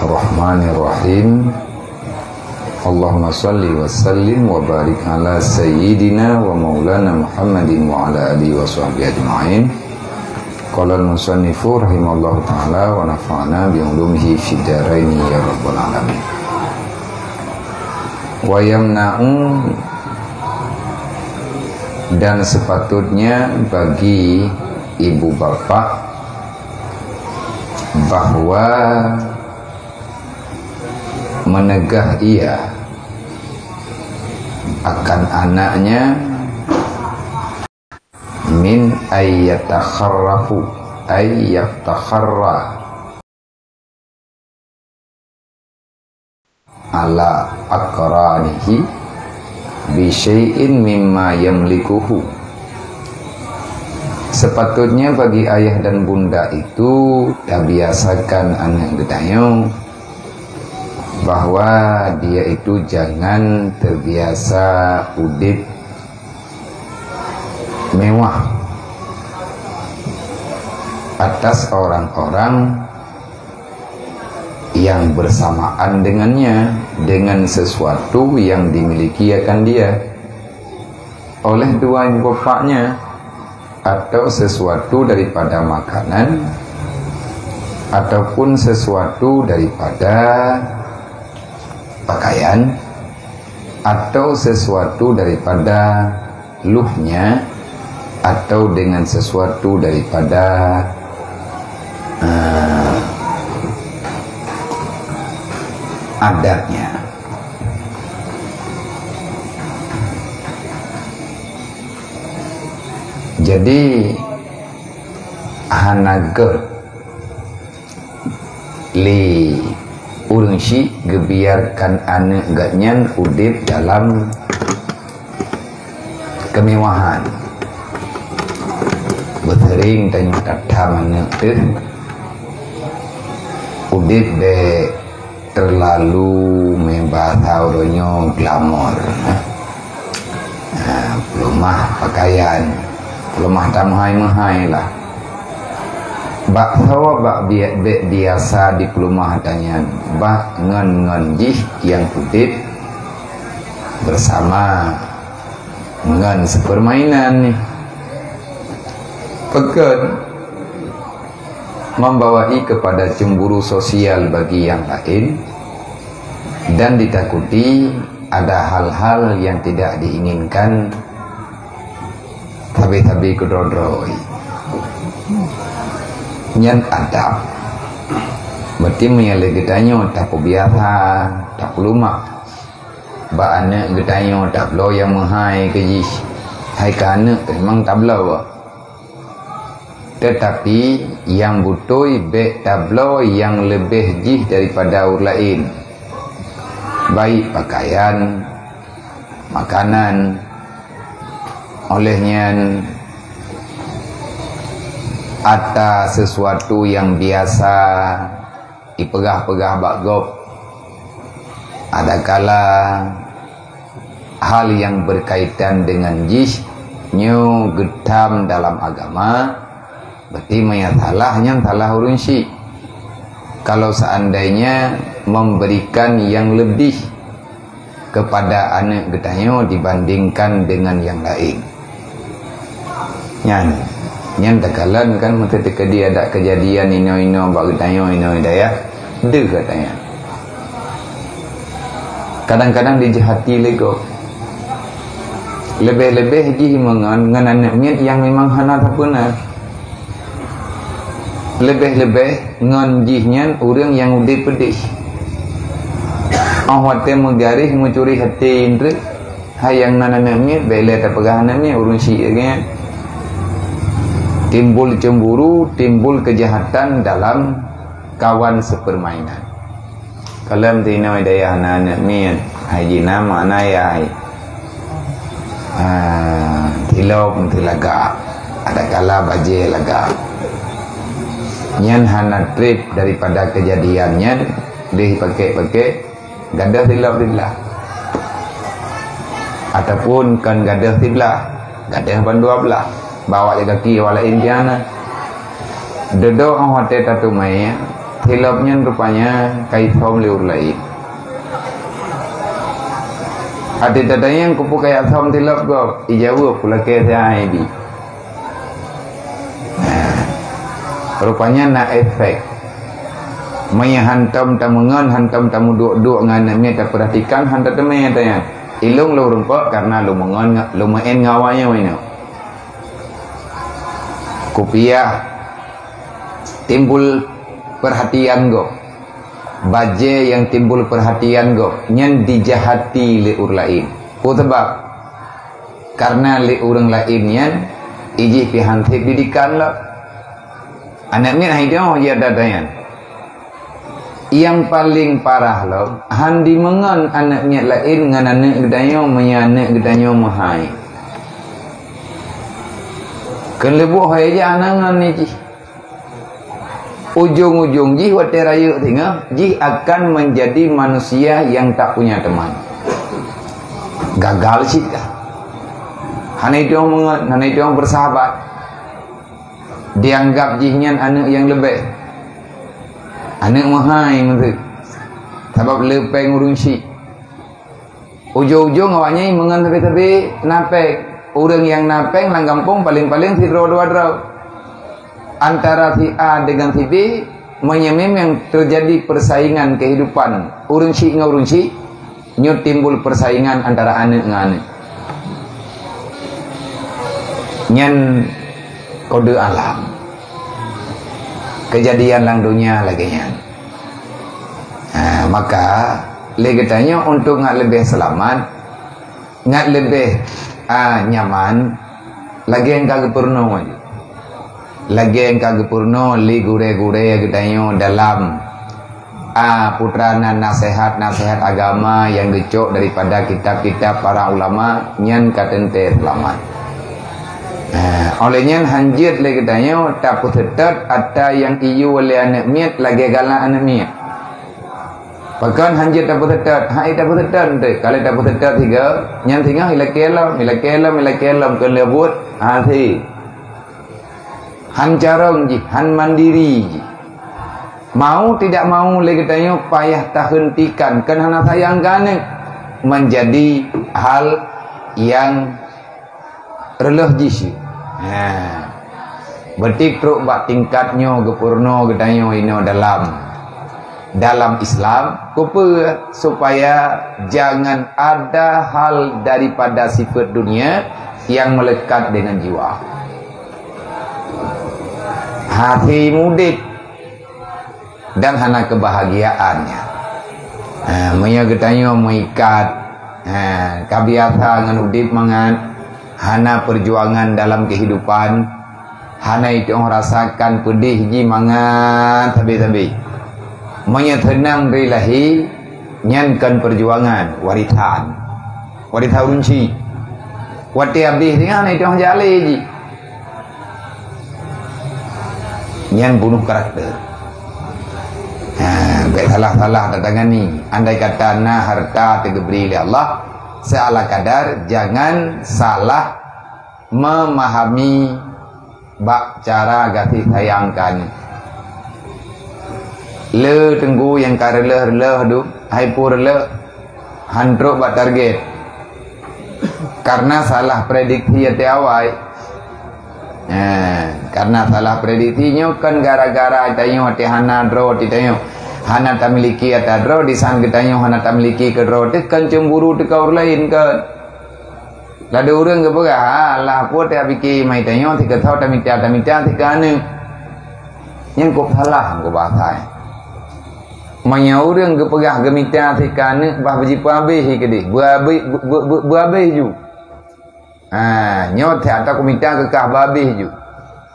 Bismillahirrahmanirrahim. Allahumma salli wa sallim wa barik ala sayyidina wa maulana Muhammadin wa ala alihi wa sahbihi ajma'in. Qala al-musannifu rahimallahu ta'ala wa nafa'ana bi ulumihi fid dharaini ya rabbal alamin. Wa yamna'u dan sepatutnya bagi ibu bapak bahwa menegah ia akan anaknya min ayyatakharrafu ayyatakharra ala akranihi bi syai'in mimma yamlikuhu. Sepatutnya bagi ayah dan bunda itu tak biasakan anak gedayung bahwa dia itu jangan terbiasa udip mewah atas orang-orang yang bersamaan dengannya dengan sesuatu yang dimiliki akan dia. Oleh dua bapaknya atau sesuatu daripada makanan ataupun sesuatu daripada pakaian atau sesuatu daripada luhnya atau dengan sesuatu daripada uh, adatnya. Jadi hanager li urungsi gebiarkan anak ganyan udip dalam kemewahan. Bertering tanya kata mana udip be terlalu membahas ronyo glamor nah, pelumah pakaian. Pelumah tamhai-mahai lah Bak sawa bak biasa di kelumah tanya Bak ngan ngan jih yang kutip. Bersama Ngan sepermainan ni Pekan Membawai kepada cemburu sosial bagi yang lain. Dan ditakuti Ada hal-hal yang tidak diinginkan. Tapi-tapi kudrodroi nyan adab berarti menyala gedanyo tak biasa tak lumak ba anak gedanyo tak lo yang mahai ke jis. Hai ke anak memang tak lo tetapi yang butuh be tablo yang lebih jih daripada orang lain. Baik pakaian makanan olehnya atas sesuatu yang biasa dipegah-pegah bakgop ada kala hal yang berkaitan dengan jis nyu getam dalam agama berarti menyatalah yang salah urunsi kalau seandainya memberikan yang lebih kepada anak getanyo dibandingkan dengan yang lain. Nyan yang tekalan kan ketika dia ada kejadian ino-ino bagi tanya ino daya de katanya kadang-kadang dijahati lego lebih-lebih ji mengan dengan anaknya yang memang hana tak benar lebih-lebih ngan jihnya orang yang udah pedih awatnya menggaris mencuri hati indri hayang nananamnya bela tak pegahanamnya urun syiirnya timbul cemburu, timbul kejahatan dalam kawan sepermainan. Kalam tino daya anak min haji nama anaya ah tilau pun tilaga ada kala baje laga nyan hana trip daripada kejadiannya dia pakai-pakai gadah tilau tilah ataupun kan gadah tilah gadah pandua belah bawa jaga kaki wala indiana. Dedo ang hote tatu mai tilapnya rupanya kait thom liur lai. Hati tadanya yang kupu kayak thom tilap go ijawu pula ke saya di. Rupanya na efek. Maya hantam tamungan hantam tamu duk-duk ngan mi tak perhatikan hantam teme tanya. Ilung lu rumpa karena lu mengon ngawanya wino kupiah timbul perhatian go baje yang timbul perhatian go nyen dijahati li ur lain. Ku sebab? Karena li urang lain nyen iji pi hanti bidikan lah. Anak min hidau ya dadayan yang paling parah lo handi mengan anaknya lain dengan anak gedanyo menyanak gedanyo mahai kan lebuh hai aja anangan ni ji. Ujung-ujung ji wate raya tinggal ji akan menjadi manusia yang tak punya teman. Gagal sih dah hanai dia hanai dia bersahabat. Dianggap jihnya anak yang lebih. Anak mahai menteri sebab lepeng urung si. Ujung-ujung awaknya mengan tapi-tapi napek orang yang napeng lang kampung paling-paling si dua dua antara si A dengan si B menyemem yang terjadi persaingan kehidupan. Urung si dengan si nyut timbul persaingan antara anak dengan anak. Nyen kode alam. Kejadian lang dunia lagi nya. Ha, maka lagi tanya untuk ngat lebih selamat, ngat lebih ah, nyaman, lagi yang kagak purno aja. Lagi yang kagak purno, li gure-gure tanya dalam ah, putrana nasihat nasihat agama yang dicok daripada kitab-kitab para ulama nyan katente selamat. Eh, olehnya hanjir lagi tanya tak tetap ada yang iu oleh anak miat lagi galak anak miat. Bahkan hanjir tak tetap, hai tak tetap tu. Kalau tak tetap tiga, yang tiga ila kelam, ila kelam, ila kelam ke lebut hati. Han carong ji, han mandiri ji. Mau tidak mau lagi tanya payah tak hentikan. Kan hana sayang kan menjadi hal yang relah jisi. Ha. Berarti truk bak tingkatnya gepurno gedanyo ini dalam dalam Islam kupa supaya jangan ada hal daripada sifat dunia yang melekat dengan jiwa. Hati mudik dan hana kebahagiaannya. Ha, Maya gedanyo mengikat ha, kabiasa dengan udip mangan hana perjuangan dalam kehidupan hana itu rasakan pedih ji mangat tabi-tabi manya tenang dari lahi nyankan perjuangan waritan waritan runci. Wati ni hana itu jale ji. Nyan bunuh karakter. Baik salah-salah datangan ni. Andai kata na harta tegeberi oleh Allah seala kadar jangan salah memahami bak cara gati sayangkan le tenggu yang kare le le du hai pur le handro bak target. Karena salah prediksi ya awai. Eh, karena salah prediksinya kan gara-gara tayo hana dro tayo hana tamiliki ata dro di san getanyo hana tamiliki ke dro. Te kan cemburu te kau lain kan. Lada orang ke pegah Allah pun dia fikir mai tanyo ti ke tau tamita tamita ti kan yang kau salah kau bahasa Manya orang ke pegah gemita ti kan bah beji habis ke di habis habis ju ha nyot atau komita ke kah habis ju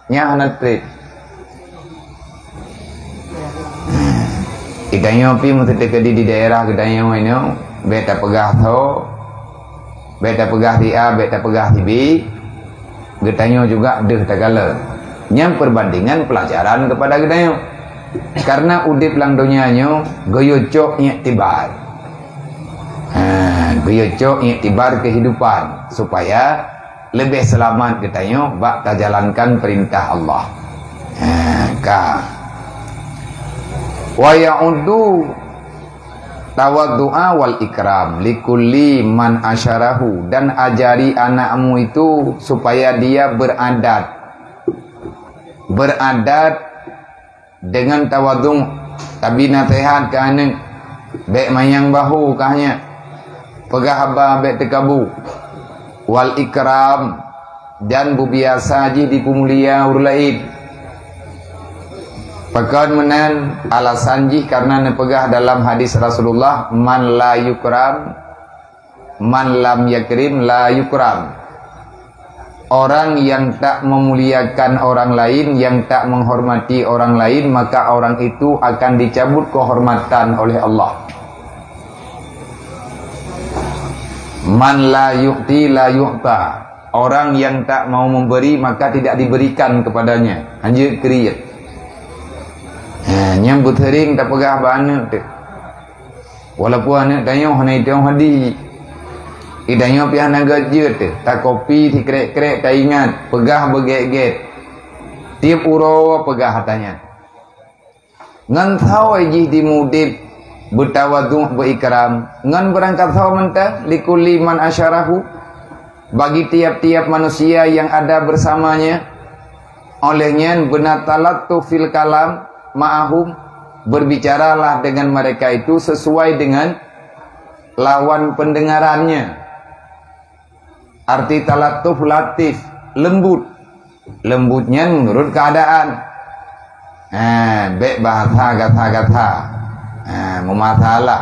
nya hana trade. Ikanyo pi mesti tekedi di daerah kedanyo ini, beta pegah tho, beta pegah di A, beta pegah di B, getanyo juga deh tagala. Yang perbandingan pelajaran kepada gedanyo. Karena udip lang donyanya goyo cok tibar. Ha, goyo cok tibar kehidupan supaya lebih selamat getanyo bak jalankan perintah Allah. Ha, ka wa ya'uddu tawaddu'a wal ikram likulli man asyarahu dan ajari anakmu itu supaya dia beradat beradat dengan tawadung tapi nasihat anak baik mayang bahu kahnya pegah abah baik tekabu. Wal ikram dan bubiasa ji di pemulia urlaid Pekan menan alasan ji karena nepegah dalam hadis Rasulullah man la yukram man lam yakrim la yukram Orang yang tak memuliakan orang lain Yang tak menghormati orang lain Maka orang itu akan dicabut kehormatan oleh Allah. Man la yu'ti la yu'ta. Orang yang tak mau memberi Maka tidak diberikan kepadanya. Hanya kriat ha, Nyambut hering tak pegah anak Walaupun anak tanya Hanya itu hadi Idanya pihak naga jut Tak kopi ti kerek-kerek tak ingat. Pegah berget-get Tiap uro pegah hatanya. Ngan tahu aja di mudib Bertawadung berikram Ngan berangkat tahu mentah Likuli man asyarahu. Bagi tiap-tiap manusia yang ada bersamanya Olehnya benar talatu fil kalam Ma'ahum Berbicaralah dengan mereka itu sesuai dengan Lawan pendengarannya Arti talatuf latif, lembut. Lembutnya menurut keadaan. Eh, bahasa kata-kata. Eh, mematalah.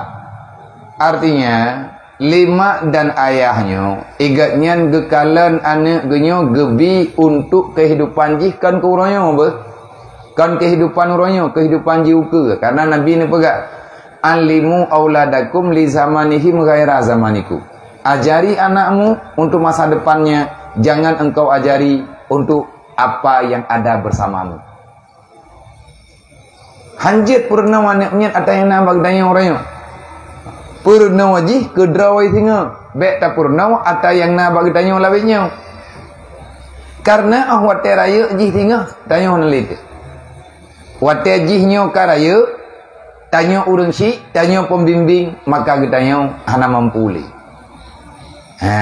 Artinya, lima dan ayahnya, igatnya gekalan anak genyo gebi untuk kehidupan jih kan ke orangnya apa? Kan kehidupan orangnya, kehidupan jiwa Karena Nabi ini pegak. Alimu auladakum li zamanihim ghaira zamanikum ajari anakmu untuk masa depannya. Jangan engkau ajari untuk apa yang ada bersamamu. Hanjit purna wanaknya atau yang nambah daya orangnya purna wajih ke drawai singa. Bek tak purna atau yang nambah daya labisnya karena ah wate raya jih singa tanya nalit wate jihnya karaya tanya urang si tanya pembimbing maka kita hana mampu leh Ha.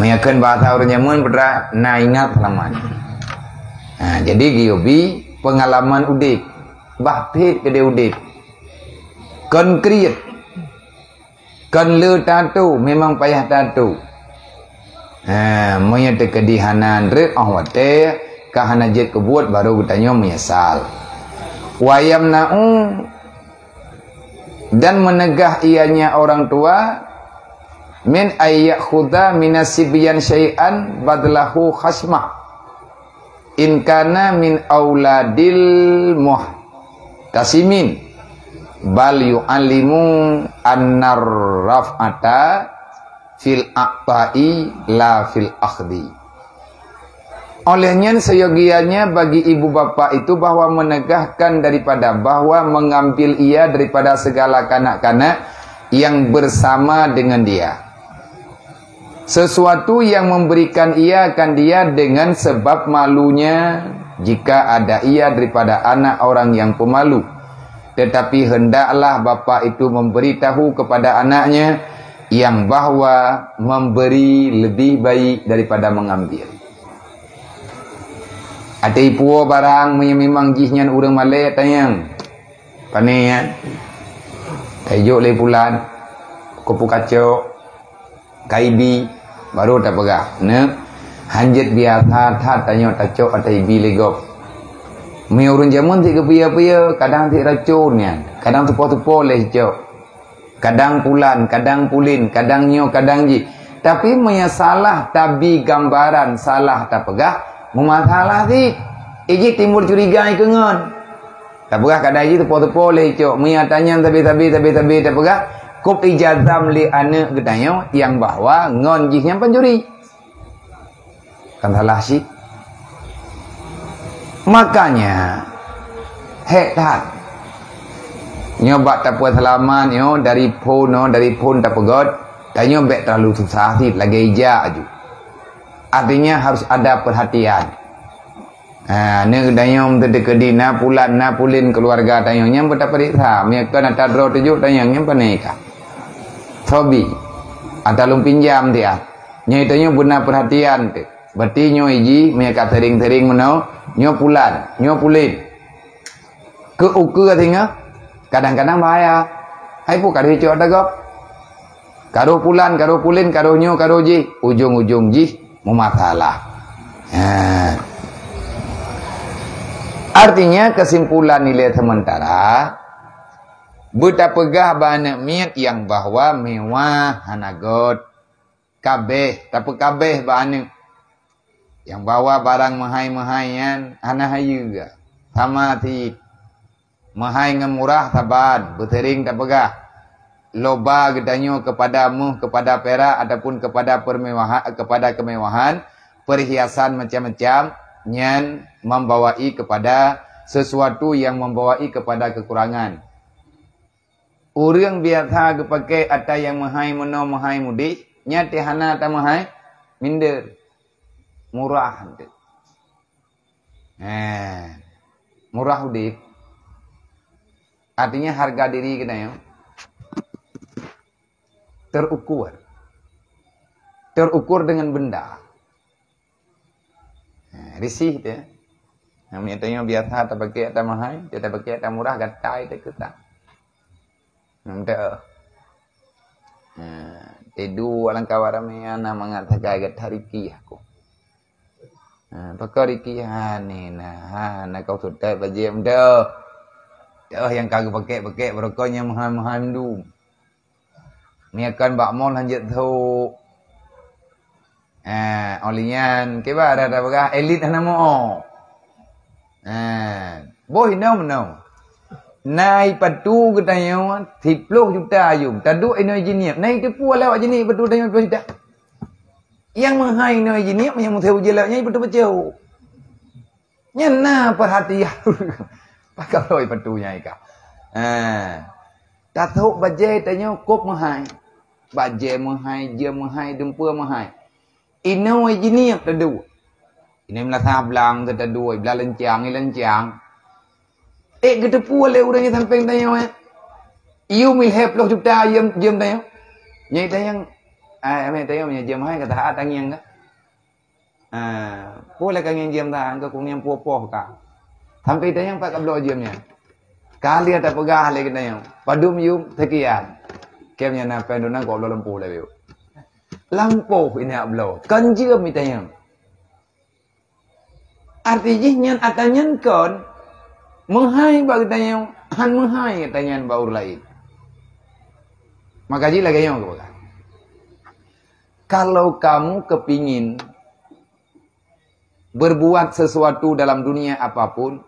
Menyakan bahasa orang Yaman pada na ingat. Ha, jadi giobi pengalaman udik. Bahpit dia udik. Konkret. Kan le tatu memang payah tatu. Ha, menyata kedihanan re ahwate kahana jet kebuat baru bertanya menyesal. Wayam na'u dan menegah ianya orang tua min ayyakhudha minasibyan syai'an badlahu khasmah. In kana min auladil muhtasimin. Bal yu'allimu annar raf'ata fil aqta'i la fil akhdi olehnya seyogianya bagi ibu bapa itu bahwa menegahkan daripada bahwa mengambil ia daripada segala kanak-kanak yang bersama dengan dia sesuatu yang memberikan ia akan dia dengan sebab malunya jika ada ia daripada anak orang yang pemalu. Tetapi hendaklah bapa itu memberitahu kepada anaknya yang bahwa memberi lebih baik daripada mengambil. Ada ipu barang memang jihnya orang Malay tayang. Panai ya. Tajuk le bulan. Kupu kacau. Kaibi baru tak pegah ne hanjit biasa tha tanya tacok atau ibi legop mi urun jamun ti kepia-pia kadang ti racunnya kadang tupo-tupo leh cok kadang pulan kadang pulin kadang nyo kadang ji. Tapi punya salah tabi gambaran salah tak pegah memasalah ti iji timbul curiga ikengon tak pegah kadang ji tupo-tupo leh cok mi tanya tapi tapi tapi tapi tak pegah kup ijazam li anak gedanya yang bahwa ngon jihnya pencuri. Kan salah sih makanya nyoba tak puas selamat yo dari pun no dari pun tak pegot. Tanya bet terlalu susah sih lagi ija aja. Artinya harus ada perhatian. Ha ni dayong tu dekedi na pulan na pulin keluarga dayong nyam betapa ditha mi kan ada dro tujuk dayong nyam. Thobi atalung pinjam dia. Nyai dayong guna perhatian tu. Berarti nyo iji mi ka tering-tering menau nyo pulan, nyo pulin. Ke uku katanya kadang-kadang bahaya. Hai pu kadu cok dagop. Karo pulan, karo pulin, karo nyo, karo ji, ujung-ujung ji memasalah. Artinya kesimpulan nilai sementara Buta pegah banyak miat yang bahwa mewah hanagot. Kabeh tapi kabeh banyak. Yang bawa barang mahai-mahaian hana juga. Sama ti. Mahai ngemurah tabat betering tak pegah. Loba gedanyo kepadamu kepada perak ataupun kepada permewahan kepada kemewahan perhiasan macam-macam nyan membawai kepada sesuatu yang membawai kepada kekurangan. Orang biasa kepakai ada yang mahai meno mahai mudi, nyati hana ta mahai minder. Murah. Eh. Murah udik. Artinya harga diri kita ya. Terukur. Terukur dengan benda. risih dia. Namanya tanya biasa tak pakai tak mahal, dia tak pakai tak murah gatai tak kita. Nanti Ha, tedu alang kawarame ana mangat sagai gat hariki aku. Ha, pakai riki ha ni nah, nak kau sudah bajem dah. Dah yang kagak pakai pakai berokoknya mahal-mahal dum. Ni akan bak mol hanjat tu À, olian cái ba ra ra ba elite na mo. À, boy no no. นายประตูก็ได้ว่าทิพโลกจุดตาอยู่แต่ดูไอ้นายจีเนียบนายจะพัวแล้วจีเนี่ประตูได้ยังประตูดยังมึงให้นายจีเนียบยังมาเทวจีแล้วยังประตูประเจ้าเนี่หน้าประหัตยาปากกาลอยประตูใหญ่กับอ่าตาทุบาเจแต่เนี่ยกบมาให้บาเจมาให้เยอะมาให้ดึงเปื้อมาให้อินนายจีเนียบแต่ดูอินนายมาทาบลังแต่ดูไอ้บลาลันจางไอ้ลันจาง Eh gede pu le urang yang samping tayo eh. Iu mil hep lo juta yem yem tayo. Nyai tayang ah ame tayo nya jem hai kata atang yang ka. Ah, pu le kang yang jem ta kung yang po ka. Sampai tayang pak kablo jemnya. Kali ada pegah le kita yang. Padum yum sekian. Kemnya na pendona ko lempu. Lampau ini ablo. Kanjir mitayang. Artinya atanyan kon menghai bagi tanya han menghai tanya baur lain. Maka jila gayong kepada. Kalau kamu kepingin berbuat sesuatu dalam dunia apa pun,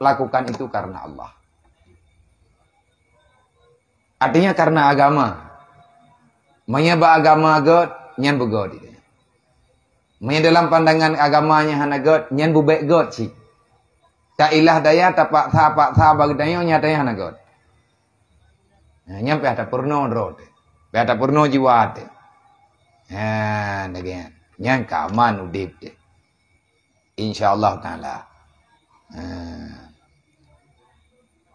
lakukan itu karena Allah. Artinya karena agama. Menyebab agama God, nyan God itu. Menya dalam pandangan agamanya hana God, nyan bubek God sih. Tak ilah daya tapak tapak tapak daya nyatanya hana God. Nah, nyampe ada purno road. Ada purno jiwa te. Ya, dengan nyan kaman udip te. Insyaallah taala.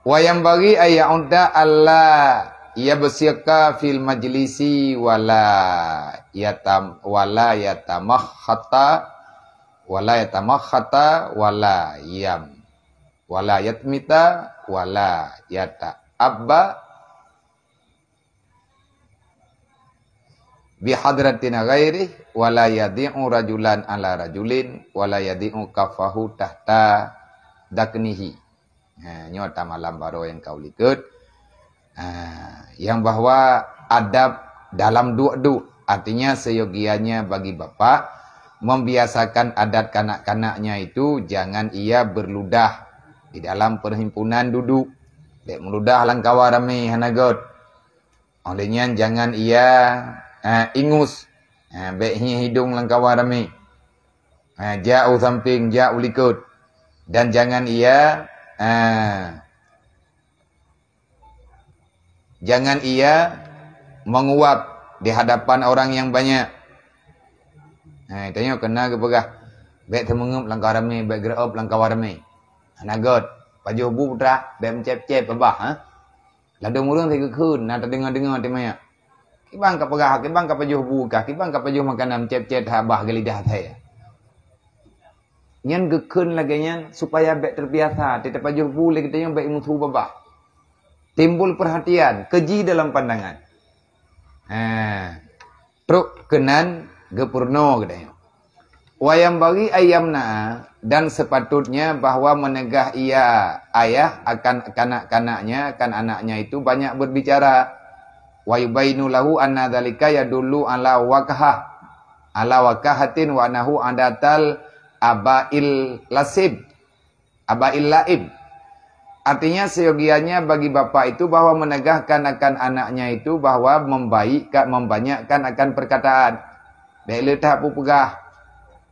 Wa yang bagi ayat unta Allah ia bersirka fil majlisi wala yatam wala yatamakhata wala yatamakhata wala yam wala yatmita wala yata abba bi hadratina ghairi wala yadi'u rajulan ala rajulin wala yadi'u kafahu tahta daknihi. Ha nyota malam baro yang kau likut. Ah, yang bahwa adab dalam du artinya seyogianya bagi bapak membiasakan adat kanak-kanaknya itu jangan ia berludah di dalam perhimpunan duduk. Dek meludah langkawa rame hanagot. Olehnya jangan ia uh, ingus. Uh, Beknya hidung langkawa rame. Uh, jauh samping, jauh likut. Dan jangan ia uh, Jangan ia menguap di hadapan orang yang banyak. Nah, tanya kena ke pegah. Baik temengup langkah ramai, baik gerak up langkah ramai. Anagot, pajuh bu putra, baik mencep-cep apa ha? Lalu murung tiga kun, nak dengar-dengar di mana? Kibang ka pagah, kibang ka pajuh bu ka, kibang ka pajuh makanan mencep-cep habah gelidah saya. Nyan gekun lagi nyan supaya baik terbiasa, tidak pajuh bu lagi kita yang baik mutu babah. Timbul perhatian, keji dalam pandangan. Ha. Truk kenan gepurno katanya. Wayam bagi ayamna dan sepatutnya bahwa menegah ia ayah akan kanak-kanaknya, akan anaknya itu banyak berbicara. Wa yubainu lahu anna dzalika yadullu ala wakah ala wakahatin wa nahu adatal abail lasib abail laib. Artinya seyogianya bagi bapak itu bahwa menegahkan akan anaknya itu bahwa membaikkan membanyakkan akan perkataan. Baik letak pegah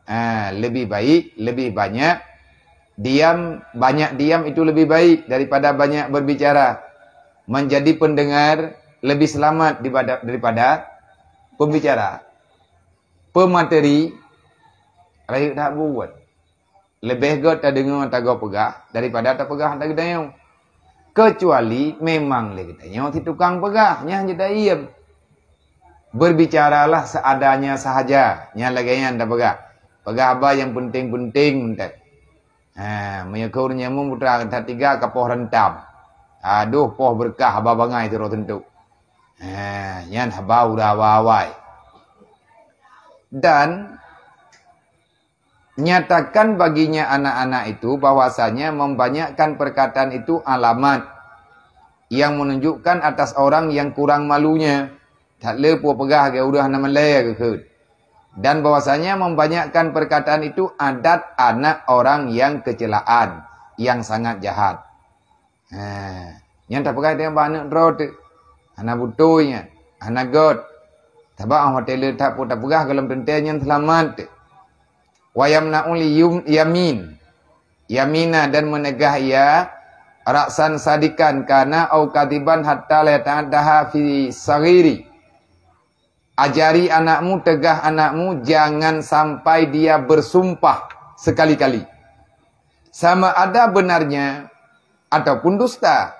Ha, lebih baik, lebih banyak diam, banyak diam itu lebih baik daripada banyak berbicara. Menjadi pendengar lebih selamat daripada, daripada pembicara. Pemateri rakyat tak buat. Lebih god tak dengar tak gau pegah daripada tak pegah tak gedayang. Kecuali memang lagi tanya si tukang pegah, nya hanya diam. Berbicaralah seadanya sahaja, nya lagi yang tak pegah. Pegah yang penting-penting tak. Ha, menyekur nyamu putra kata tiga kapoh rentam. Aduh, poh berkah abah bangai tu roh tentu. Ha, yan haba udah wawai. Dan nyatakan baginya anak-anak itu bahwasanya membanyakkan perkataan itu alamat yang menunjukkan atas orang yang kurang malunya. Tak lepuh pegah ke udah nama laya ke dan bahwasanya membanyakkan perkataan itu adat anak orang yang kecelaan, yang sangat jahat. Ha, yang tak pakai dengan anak drot, anak butuhnya, anak god. Tapi orang hotel tak pun tak pegah kalau tentu yang selamat. Wayam nauli yum yamin, yamina dan menegah ia raksan sadikan karena au katiban hatta la ta'addaha fi sagiri Ajari anakmu, tegah anakmu, jangan sampai dia bersumpah sekali-kali. Sama ada benarnya ataupun dusta.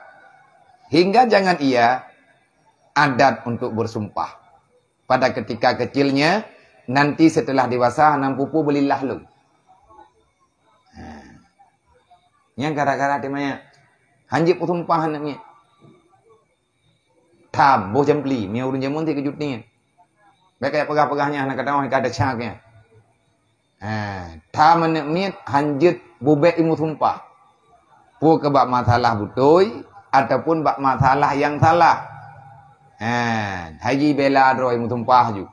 Hingga jangan ia adat untuk bersumpah. Pada ketika kecilnya, nanti setelah dewasa, anak pupu belilah lu. Yang gara-gara temanya, hanjip bersumpah anaknya. Tam, boh jempli, miau urun jamun ti kejut ni. Mereka yang pegah-pegahnya anak kata orang ada caknya. Ha, ta menemit hanjit bubek imu tumpah. Pu ke bak masalah butoi ataupun bak masalah yang salah. Ha, haji bela adro imu tumpah ju.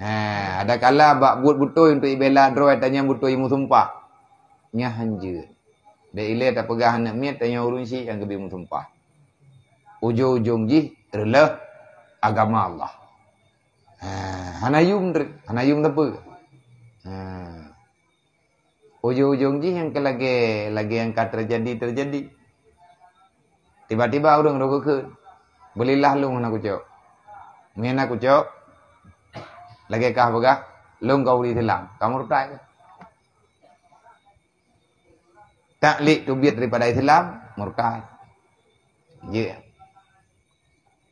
Ha, ada kala bak buat butoi untuk ibela adro tanya butoi imu tumpah. Nya hanjit. Dia ilai tak pegah anak miat tanya urun si yang kebi imu tumpah. Ujung-ujung ji adalah agama Allah. Ha, hanayum hanayum apa? Ha. Ujung-ujung je yang lagi lagi yang kata terjadi terjadi. Tiba-tiba orang rokok ke. Belilah lu nak kucok. Mien aku cok. Lagi kah begah? Lu kau di hilang. Kamu rutai? Taklik tu biat daripada Islam, murtad. Ya. Yeah.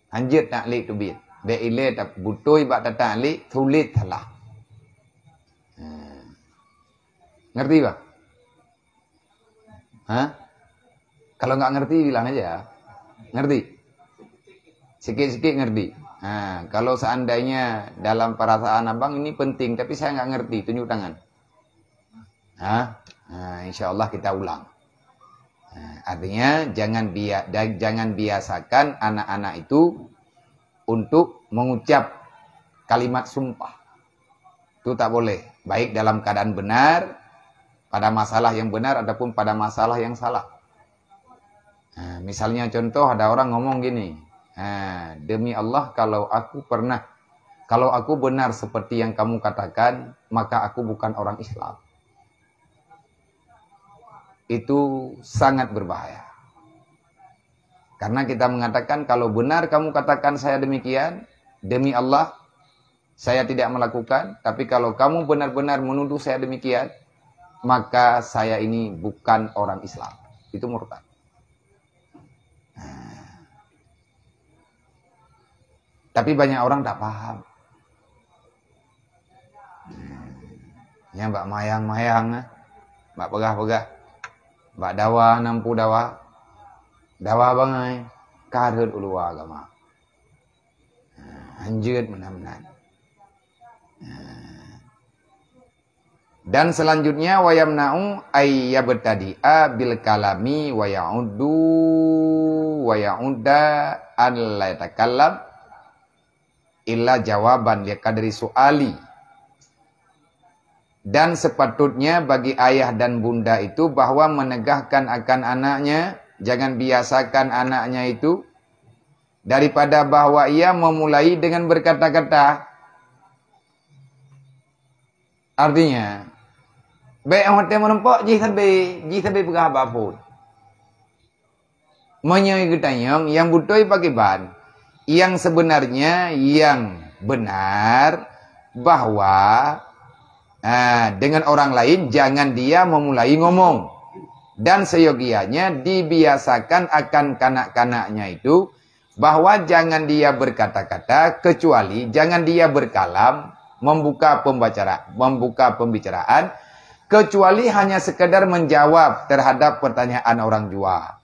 Anjir taklik tu Dia ile tak butoi bak datang li tulit telah. Hmm. Ngerti ba? Hah? Kalau nggak ngerti bilang aja. Ngerti? Sikit-sikit ngerti. Ha, kalau seandainya dalam perasaan abang ini penting, tapi saya nggak ngerti, tunjuk tangan. Ha? Ha, insya Allah kita ulang. Ha, artinya jangan biar jangan biasakan anak-anak itu untuk mengucap kalimat sumpah. Itu tak boleh. Baik dalam keadaan benar, pada masalah yang benar, ataupun pada masalah yang salah. Nah, misalnya contoh ada orang ngomong gini, nah, demi Allah kalau aku pernah, kalau aku benar seperti yang kamu katakan, maka aku bukan orang Islam. Itu sangat berbahaya. Karena kita mengatakan kalau benar kamu katakan saya demikian, demi Allah saya tidak melakukan, tapi kalau kamu benar-benar menuduh saya demikian, maka saya ini bukan orang Islam. Itu murtad. Nah. Tapi banyak orang tak paham. Ya mbak mayang-mayang, mbak pegah-pegah, mbak dawa nampu dawa, dawa bangai, karut ulu agama. Anjut benar-benar. Dan selanjutnya wayamna'u ayyabtadi'a bil kalami wa ya'uddu wa ya'udda an la yatakallam illa jawaban li kadri su'ali. Dan sepatutnya bagi ayah dan bunda itu bahwa menegahkan akan anaknya, jangan biasakan anaknya itu daripada bahwa ia memulai dengan berkata-kata. Artinya, Baik hotel menempak, jih sabi, jih sabi pegah apa pun. Menyai kita yang, butuh pakai ban. Yang sebenarnya, yang benar, bahwa uh, dengan orang lain, jangan dia memulai ngomong. Dan seyogianya dibiasakan akan kanak-kanaknya itu, bahwa jangan dia berkata-kata, kecuali jangan dia berkalam, membuka pembicaraan, membuka pembicaraan, kecuali hanya sekedar menjawab terhadap pertanyaan orang jua.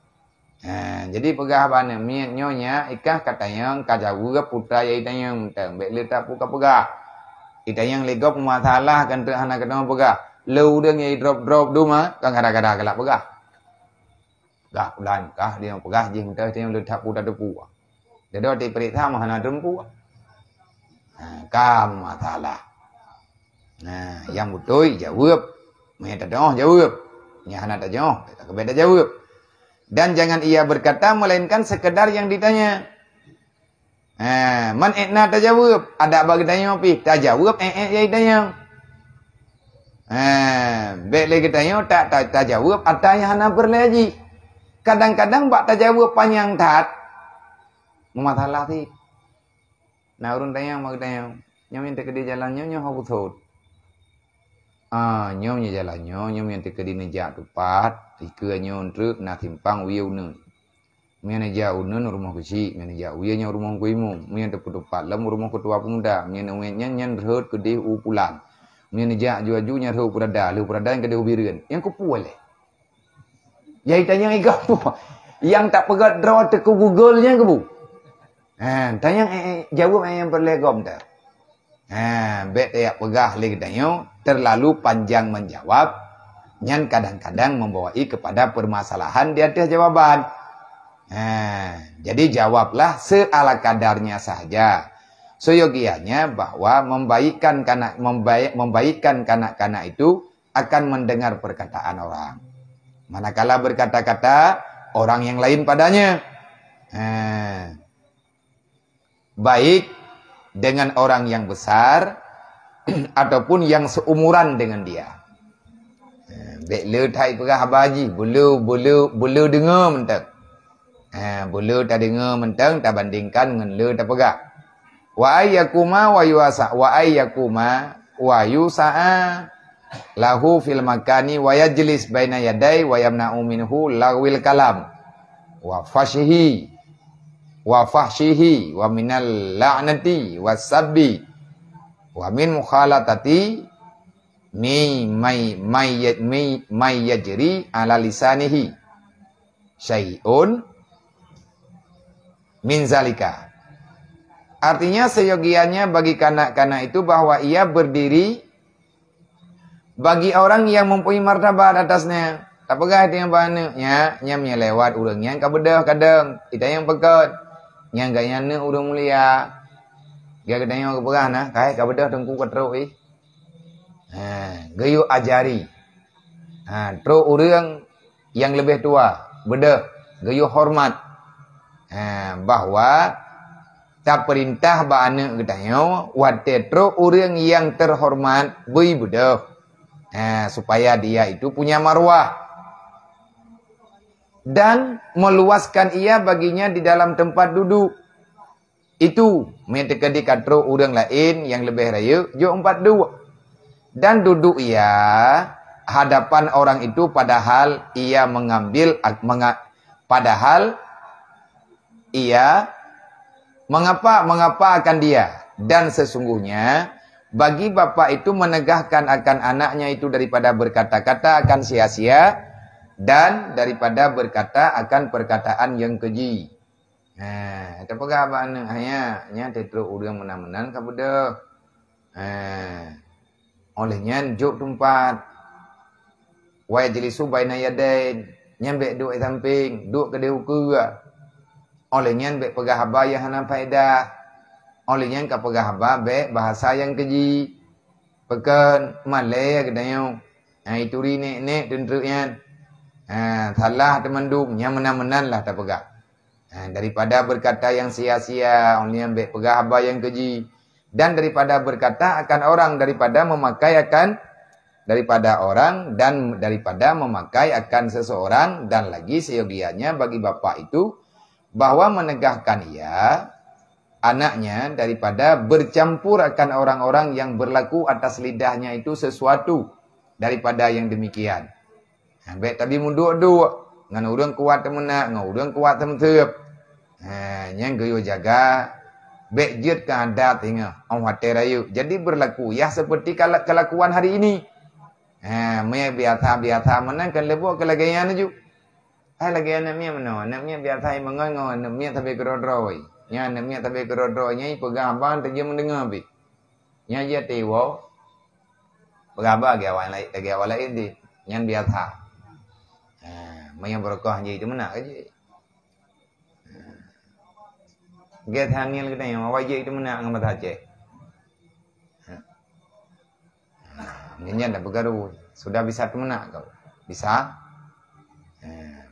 Ha, jadi pegah bana nyonya ikah katanya kajawu ke putra ya itanya teng bek le tak puka pegah. Itanya legop masalah kan anak kena pegah. Lu dia ngai drop drop duma kan kada-kada kelak pegah. Gah ulan kah dia pegah jing teh dia le tak putra depu. Dia dah diperiksa mah na dempu. Ha, kam masalah. Nah, yang betul jawab. Mereka tak jawab, jawab. Yang anak tak jawab, tak kebeda jawab. Dan jangan ia berkata, melainkan sekedar yang ditanya. Ha, man ikna tak jawab. Ada bagi tanya apa? Tak jawab, eh eh yang ditanya. Ha, baik lagi tanya, tak, tak, tak jawab. Ada yang anak berlaji. Kadang-kadang bak tak jawab panjang tak. Memasalah sih. Nah, urun tanya, mak tanya. Yang minta ke dia jalannya, nyoh betul. Ah, nyom nya jalan nyom, nyom yang tika di nejak tupat, tika nyom truk na timpang wiya unun. Mia nejak unun rumah kecil, mia nejak wiya nya rumah kuimu, mia tepu tupat lem rumah ketua pemuda, mia nuwen nya nya rhut kedih u pulang. Mia nejak ju-ju nya rhut purada, lu purada yang kedih ubirin. Yang ku puale. Ya tanya ega apa? Yang tak pegat draw teku Google nya ke bu? Ha, tanya eh, jawab yang perlegom dah. Ha, bet ya pegah lagi tanya terlalu panjang menjawab yang kadang-kadang membawai kepada permasalahan di atas jawaban. Ha, jadi jawablah seala kadarnya saja. Seyogianya bahwa membaikkan kanak membaik, membaikkan kanak-kanak itu akan mendengar perkataan orang. Manakala berkata-kata orang yang lain padanya. Ha, baik dengan orang yang besar ataupun yang seumuran dengan dia. Eh, bek le tai perah baji, bulu bulu bulu dengar mentang. Ha, bulu tak dengar mentang tak bandingkan dengan le tak perah. Wa ayyakuma wa yuasa wa ayyakuma wa yusa'a lahu fil makani wa yajlis baina yadai wa yamna'u minhu lawil kalam. Wa fashihi wa fahshihi wa minal la'nati sabbi wa min mukhalatati mi may may may, may yajri ala lisanihi. Syai'un min zalika artinya seyogianya bagi kanak-kanak itu bahwa ia berdiri bagi orang yang mempunyai martabat atasnya. Tak pegah itu yang bana? Nya nya lewat urangnya kabedah kadang. Kita yang pekat. Yang gak nyane udah mulia. Dia kata yang ke perah nah. Kai ka bedah tengku ka teruk eh. Ha ajari. Ha teruk orang yang lebih tua. Bedah gayu hormat. Ha bahwa tak perintah ba anak katanya wate teruk orang yang terhormat bui ha supaya dia itu punya marwah dan meluaskan ia baginya di dalam tempat duduk. Itu mereka dikatro orang lain yang lebih raya, jo empat dua. Dan duduk ia hadapan orang itu padahal ia mengambil menga, padahal ia mengapa mengapa akan dia dan sesungguhnya bagi bapak itu menegahkan akan anaknya itu daripada berkata-kata akan sia-sia dan daripada berkata akan perkataan yang keji. Ha, apa apa anak hanya nya tetro urang menang-menang kabuda. Ha. Olehnya juk tempat. Wa jelisu baina yadain. Nyambe duk samping, duk ke dehu ke. Olehnya be pegah abaya hana faedah. Olehnya ka pegah aba be bahasa yang keji. Pekan malay kedayo. Ha itu ri nek nek tentunya. Ha salah teman dum nya menang-menang lah tak pegah. Ha, daripada berkata yang sia-sia, only ambil pegah haba yang keji. Dan daripada berkata akan orang, daripada memakai akan daripada orang dan daripada memakai akan seseorang dan lagi seyogianya bagi bapak itu bahwa menegahkan ia anaknya daripada bercampur akan orang-orang yang berlaku atas lidahnya itu sesuatu daripada yang demikian. Baik tapi mundur dua ngan urang kuat temena ngan urang kuat tem thep ha nyang geyo jaga. Bek jet ka ada tinga on hate rayu jadi berlaku ya seperti kelakuan hari ini. Ha biasa biasa menang kan lebo ke lagayan ju hai lagayan mi meno nak mi biasa mengon ngon nak mi tabe kerodroi nya nak mi tabe kerodroi nya pegang ban te je mendengar bi nya je tewo pegang ba ge awan lai ge awan lai di nyan biasa Mayang berkah je itu mana aja. Get hangil kita yang wajib itu mana ngamat aja. Ini anda bergaru. Sudah bisa tu mana kau? Bisa?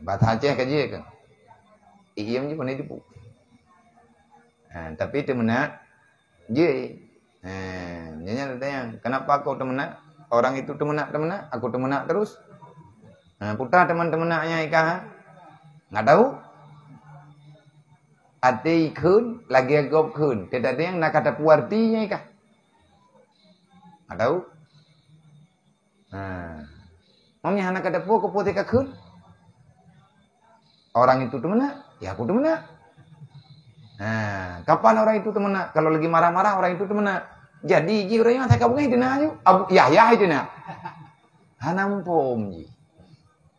Bat aja kerja kan? Iya je pun itu. Tapi itu mana? Je. Ini anda tanya, kenapa kau temenak? Orang itu temenak temenak, aku temenak terus. Nah, putar teman-teman naknya ikan. Ha? Nggak tahu? Ada ikun, lagi agop kun. Tidak ada yang nak kata puartinya ikan. Nggak tahu? Nah. Mamnya anak kata puar ke putih kun. Orang itu teman Ya aku teman Nah, kapan orang itu teman Kalau lagi marah-marah orang itu teman Jadi, ji orang yang saya kabungnya itu nak Abu Yahya itu nak. Hanampom ji.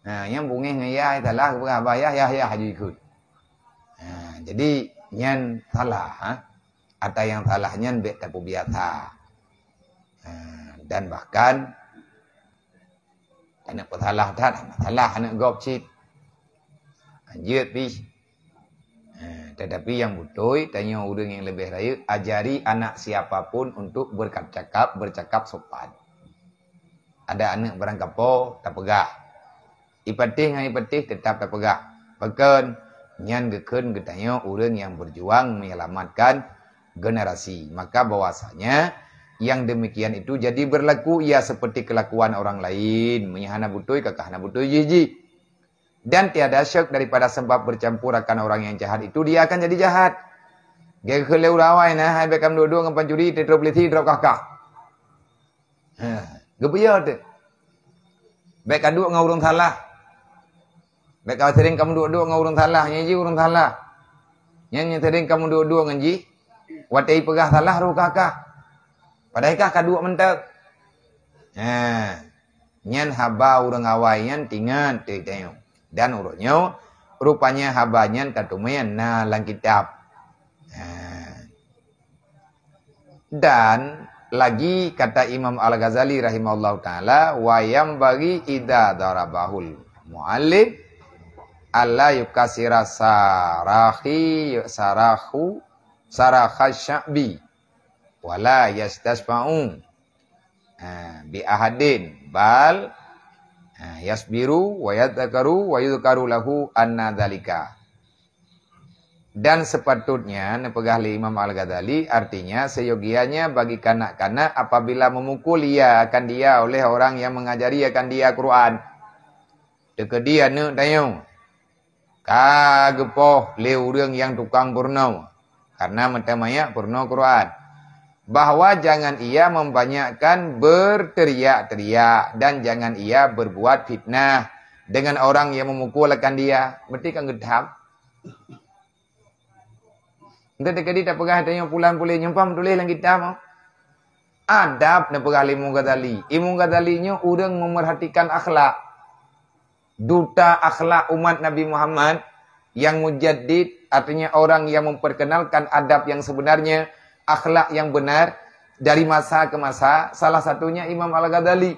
Ha, yang bungi ngaya italah berabaya ya ya haji ikut. Ha, jadi nyan salah ha? atau yang salah nyan bet tapu biasa. Ha, dan bahkan anak salah tak salah anak gop. Anjir pi. Ha, tetapi yang betul tanya orang yang lebih raya ajari anak siapapun untuk bercakap bercakap sopan. Ada anak barang kapo tak pegah. Ipatih dengan ipatih tetap terpegang. Bahkan, nyan geken getanya orang yang berjuang menyelamatkan generasi. Maka bahwasanya yang demikian itu jadi berlaku ia seperti kelakuan orang lain. Menyahana butui kakahana butui jiji. Dan tiada syak daripada sebab bercampur akan orang yang jahat itu dia akan jadi jahat. Dia keleu rawai nah, hai bekam dua-dua dengan pancuri, tetro beliti, drop kakak. Ha, gebiya tu. Baik kaduk dengan urung salah. Baik kalau sering kamu duduk-duduk dengan orang salah, nyanyi orang salah. Nyanyi sering kamu duduk-duduk dengan ji, watai pegah salah ru kakak. Padahal kah kadua mentak. Ha. Nyan haba orang awai nyan tingan tengok. Dan urutnya rupanya habanya katumayan na lang. Ha. Dan lagi kata Imam Al-Ghazali rahimahullah taala wayam bagi ida darabahul muallim alla yukasira sarahi sarahu sarakha sya'bi wala yastasma'u bi ahadin bal Yasbiru wa yadzakaru wa yudhkaru lahu anna dalika. Dan sepatutnya nepegah Imam Al-Ghazali artinya seyogianya bagi kanak-kanak apabila memukul ia akan dia oleh orang yang mengajari akan dia Quran. Deke dia ne tayo. Kagepoh le urang yang tukang purnau. Karena mentamaya purnau Quran bahwa jangan ia membanyakkan berteriak-teriak dan jangan ia berbuat fitnah dengan orang yang memukulkan dia. Berarti kan gedap. Entah dekat tak pegah tanya pulang boleh nyempam tulis dalam kitab. Adab nak pegah Imam Ghazali. Imam Ghazali nya orang memerhatikan akhlak. Duta akhlak umat Nabi Muhammad yang mujaddid artinya orang yang memperkenalkan adab yang sebenarnya akhlak yang benar dari masa ke masa. Salah satunya Imam Al-Ghazali.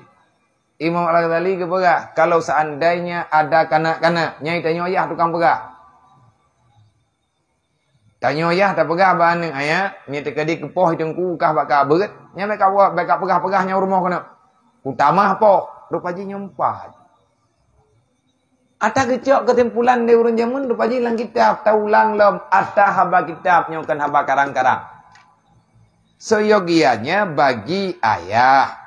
Imam Al-Ghazali ke pegah. Kalau seandainya ada kanak-kanak. Nyai tanya ayah tukang pegah. Tanya ayah tak pegah abang ni. Ayah. Ni terkadi kepoh hidungku. Kah bakal berat. Nyai mereka buat. Mereka pegah-pegahnya rumah kena. Utama apa? Rupa ji nyempah. Ata kecok ketimpulan di urun jamun. Rupa ji lang kitab. Taulang lom. Ata haba kitab. Nyokan haba karang-karang seyogianya bagi ayah.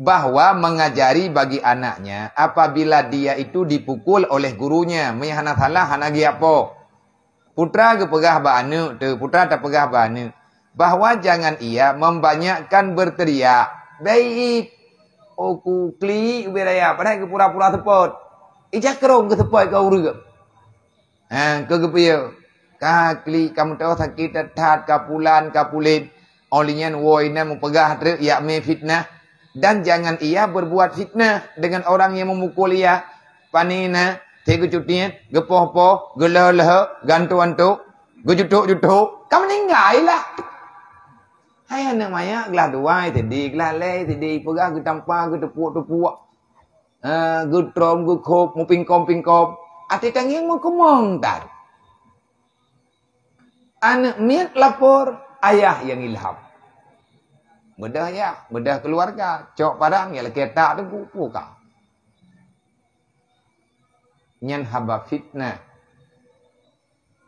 Bahwa mengajari bagi anaknya apabila dia itu dipukul oleh gurunya. Meyahana salah hanagi apa putra ke pegah ba anu tu putra pegah ba anu bahwa jangan ia membanyakkan berteriak baik oku kli ubiraya padahal ke pura-pura tepot. Ijak kerong ke tepot ke urut ha ke Kakli kamu tahu sakit tat kapulan kapulit. Olinya woi na mempegah ter ya me fitnah dan jangan ia berbuat fitnah dengan orang yang memukul ia. Panina tegu cutian gepoh poh gelah lah gantu antu gejutuk jutuk kamu ninggal lah. Hai anak maya gelah dua tadi gelah le tadi pegah ge tampa ge tepuk tepuk. Ah ge trom ge kop mu pingkom pingkom. Ati tangiang mu kemong tar anak miat lapor ayah yang ilham. Bedah ya, bedah keluarga, cok padang ya kereta tu buku kau. Nyan haba fitnah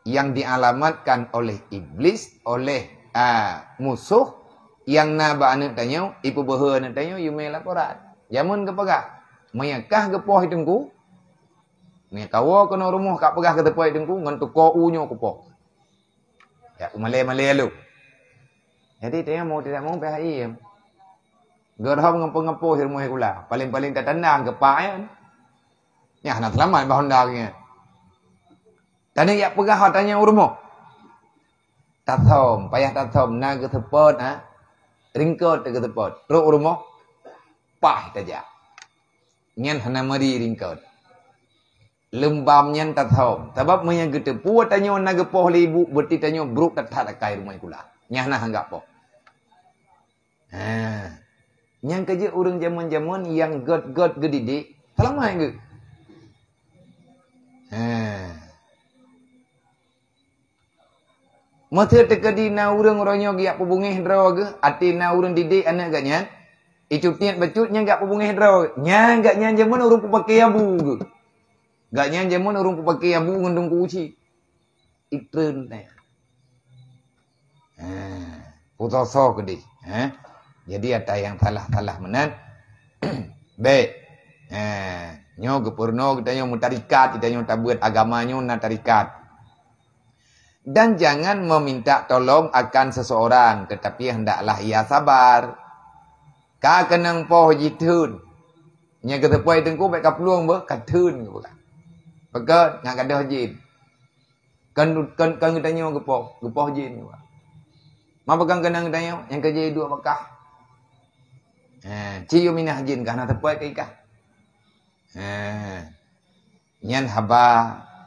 yang dialamatkan oleh iblis, oleh uh, musuh yang naba anak tanya, ibu beha anak tanya, you may laporan. Jamun ke pegah, mayakah ke poh hidungku? Ni kawa kena rumah kak pegah ke tepoh hidungku, ngan tu ko unyo ke poh. Ya, Malay-Malay lu. Jadi dia mau tidak mau PHI. Gerham ngempu-ngempu ilmu kula. Paling-paling tak tenang ke pak ya. Ya, nak selamat bahan dagingnya. Tadi ya pegah tanya urmo. Tatom, payah tatom, ke tepot, ha? Ringkot ke tepot. Ru urmo, pah saja. Nyan hana mari ringkot lembamnya tak tahu. Sebab yang kita puat tanya nak gepoh ibu berarti tanya bruk tak tak kai rumah kula. Nyah nah anggap po. Ha. Yang kerja orang zaman-zaman yang god-god gedidik, salah mai ke? Ha. Mata tekadi na urang ronyo gi apa bungih draw ke? Ati na urang didik anak gaknya. Itu tiat bacutnya gak bungih draw. Nya gak nya zaman urang pakai abu ke? Gak nyanyi mun urung pakai abu ngundung kuci. Ikren teh. Eh, putus so ke Eh? Jadi ada yang salah-salah menan. Baik. Eh, nyo gepurno kita nyo mutarikat, kita nyo tabuat agama nyo na tarikat. Dan jangan meminta tolong akan seseorang, tetapi hendaklah ia sabar. Ka kenang poh jitun. Nya kata puai tengku baik kapluang be katun bukan. Maka nak kada jin. Kan kan kan kita nyawa gepoh, gepoh jin juga. Ma pegang kenang kita yang kerja dua Mekah. Eh, cium minah jin kana tepai ke ikah. Eh. Nyan haba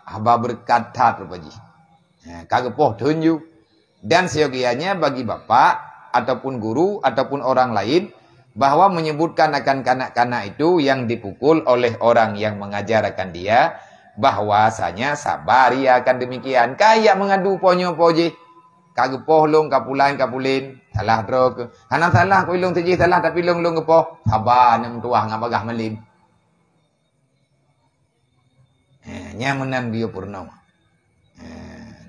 haba berkata terpaji. Eh, kagepoh tunjuk dan seyogianya bagi bapak ataupun guru ataupun orang lain bahwa menyebutkan akan kanak-kanak itu yang dipukul oleh orang yang mengajarkan dia bahwasanya sabar ia akan demikian. Kayak mengadu ponyo poji kagepoh long kapulan kapulin salah drog. Hana salah ko ilong teji salah tapi long long gepoh sabar nem tuah ngabagah melin. Eh, nyamanan bio purnama. Eh,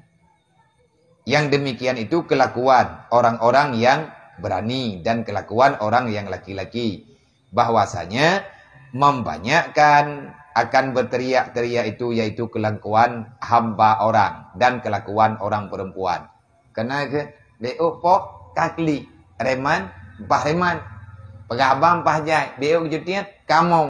yang demikian itu kelakuan orang-orang yang berani dan kelakuan orang yang laki-laki. Bahwasanya membanyakkan akan berteriak-teriak itu yaitu kelakuan hamba orang dan kelakuan orang perempuan. Kena ke? Leo po kakli reman pah reman pagabam pah jai beok jutiat kamong